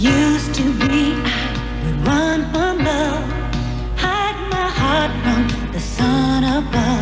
Used to be I would run from love, hide my heart from the sun above.